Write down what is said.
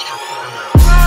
Mr. Porno.